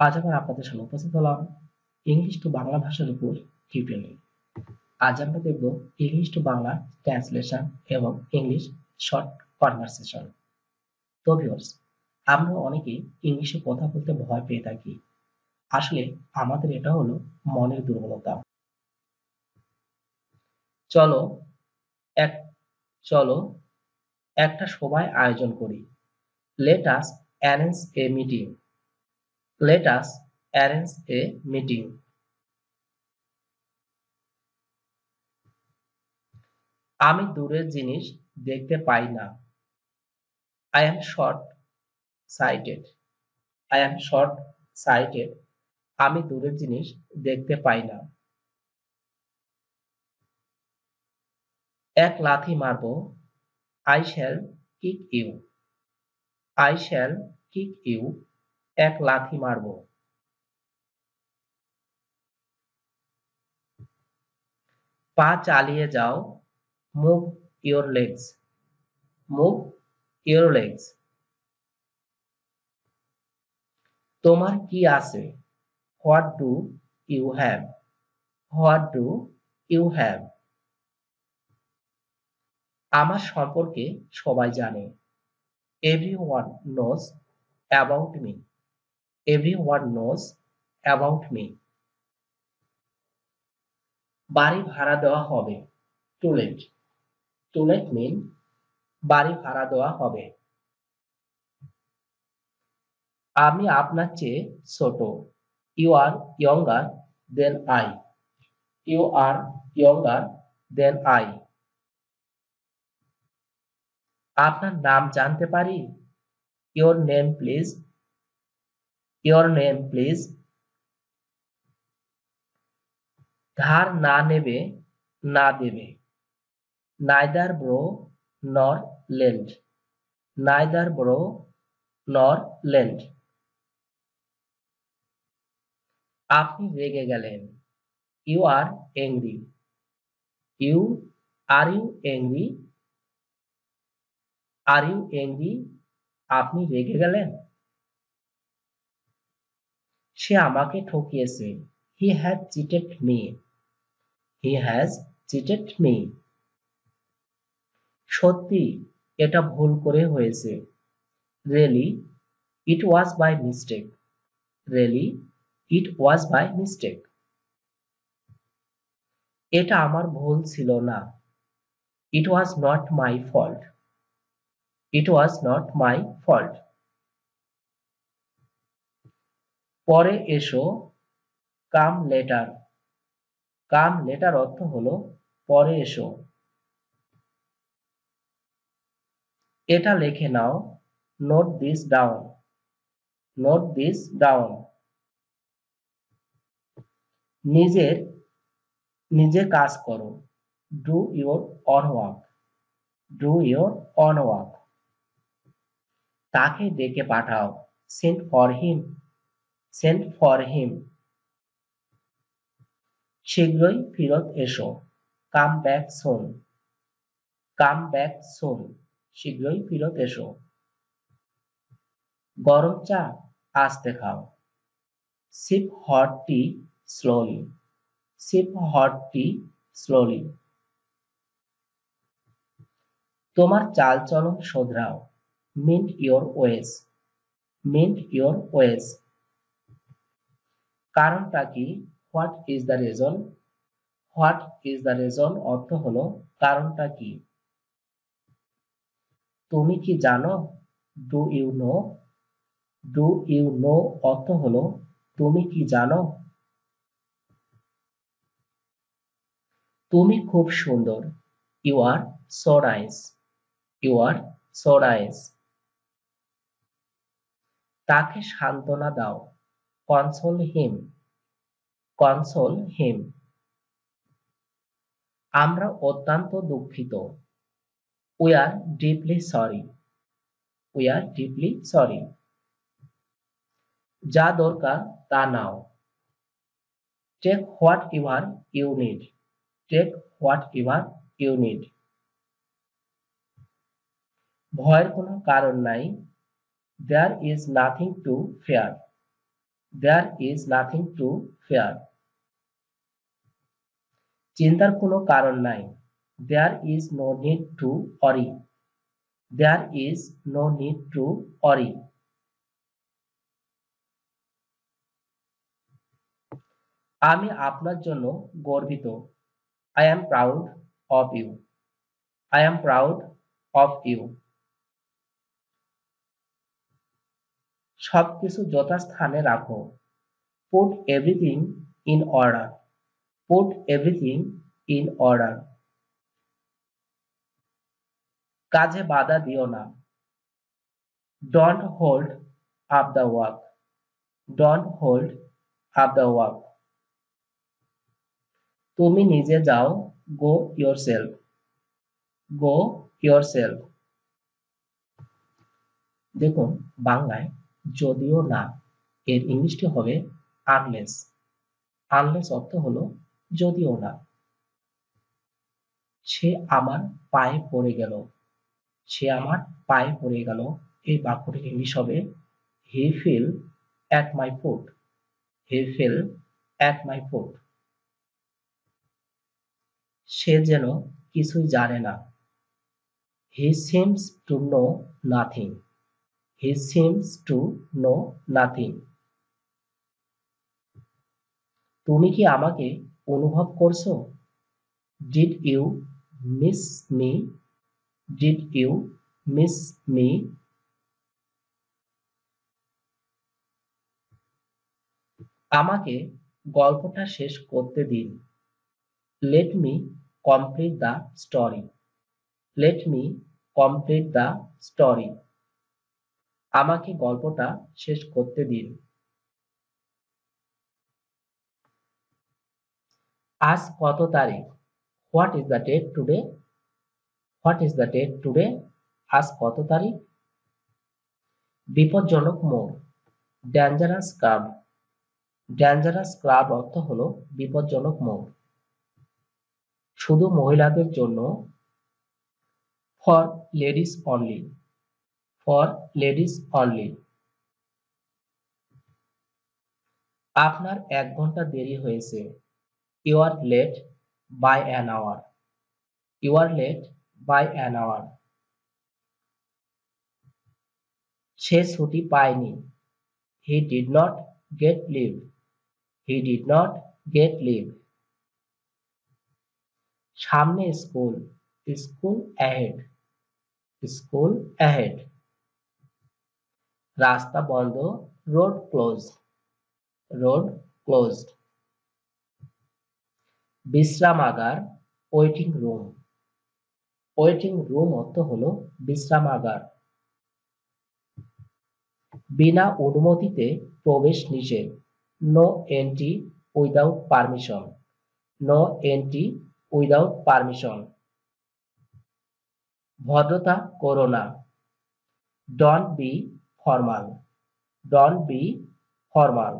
আজ আবার আপনাদের সামনে উপস্থিত হলাম ইংলিশ টু বাংলা ভাষার উপর টিউটোরিয়াল আজ আমরা দেখব ইংলিশ টু বাংলা ট্রান্সলেশন এবং ইংলিশ শর্ট কনভারসেশন তো ভিউয়ার্স আমরা অনেকেই ইংলিশে কথা বলতে ভয় পেয়ে থাকি। আসলে আমাদের এটা হলো মনের দুর্বলতা। চলো এক, চলো একটা সভায় আয়োজন করি। Let us arrange a meeting let us arrange a meeting আমি দূরের জিনিস দেখতে পাই না। I am short sighted I am short sighted আমি দূরের জিনিস দেখতে পাই না। এক লাথি মারব। I shall kick you I shall kick you এক লাথি মারব। পা চালিয়ে যাও। Move your legs. Move your legs. তোমার কি আছে? What do you have? What do you have? আমার সম্পর্কে সবাই জানে। Every one knows about me. Every one knows about me বাড়ি ভাড়া দেওয়া হবে। Too late too late mean বাড়ি ভাড়া দেওয়া হবে। আমি আপনার চেয়ে ছোট। You are younger than I you are younger than I আপনার নাম জানতে পারি? Your name please your name please ধার না নেবে না দেবে neither borrow nor lend neither borrow nor lend আপনি রেগে গেলেন you are angry you are you angry are you angry আপনি রেগে গেলেন সে আমাকে ঠকিয়েছে। He has cheated me he has cheated me সত্যি, এটা ভুল করে হয়েছে। Really it was by mistake really it was by mistake এটা আমার ভুল ছিল না। It was not my fault it was not my fault পরে এসো, কাম লেটার। কাম লেটার অর্থ হলো, পরে এসো। এটা লিখে নাও note this down note this down নিজের, নিজে কাজ করো। Do your own work do your own work তাকে ডেকে পাঠাও। Send for him send for him শীঘ্রই ফিরত এসো। কাম ব্যাক সোন কাম ব্যাক সোন শীঘ্রই ফিরত এসো। গরম চা আস্তে খাও sip hot tea slowly sip hot tea slowly তোমার চালচলন শোধরাও। Mend your ways mend your ways কারণটা কি? What is the reason what is the reason অর্থ হলো কারণটা কি? তুমি কি জানো? Do you know do you know অর্থ হলো তুমি কি জানো? তুমি খুব সুন্দর। You are so nice you are so nice তাকে সান্ত্বনা দাও। Console him console him. আমরা অত্যন্ত দুঃখিত। We are deeply sorry we are deeply sorry যা দরকার তা নাও। Take whatever you need take whatever you need ভয়ের কোনো কারণ নাই। There is nothing to fear there is nothing to fear চিন্তার কোনো কারণ নাই। There is no need to worry there is no need to worry আমি আপনার জন্য গর্বিত। I am proud of you I am proud of you সবকিছু যথাস্থানে রাখো। Put everything in order put everything in order কাজে বাধা দিও না। Don't hold up the work don't hold up the work তুমি নিজে যাও go yourself go yourself দেখুন, বাংলায় যদিও না, এর ইংলিশটি হবে আনলেস আনলেস অর্থ হলো যদিও না। সে আমার পায়ে পড়ে গেল। সে আমার পায়ে পড়ে গেল। এই বাক্যটির ইংলিশ হবে he fell at my foot he fell at my foot সে যেন কিছুই জানে না। He seems to know nothing he seems to know nothing তুমি কি আমাকে অনুভব করছ? Did you miss me did you miss me আমাকে গল্পটা শেষ করতে দিন। Let me complete the story let me complete the story আমাকে গল্পটা শেষ করতে দিন। আজ কত তারিখ? What is the date today what is the date today আজ কত তারিখ? বিপজ্জনক মোড়। ডেঞ্জারাস কার্ভ ডেঞ্জারাস ক্লাব অর্থ হলো বিপজ্জনক মোড়। শুধু মহিলাদের জন্য। For ladies only for ladies only আপনার এক ঘণ্টা দেরি হয়েছে। You are late by an hour you are late by an hour সে ছুটি পায়নি। He did not get leave he did not get leave সামনে school. School ahead school ahead রাস্তা বন্ধ, রোড ক্লোজ, রোড ক্লোজড। বিশ্রামাগার, waiting room. Waiting room অর্থ হলো বিশ্রামাগার। বিনা অনুমতিতে প্রবেশ নিষেধ। No entry without permission no entry without permission ভদ্রতা করো না। Don't be formal don't be formal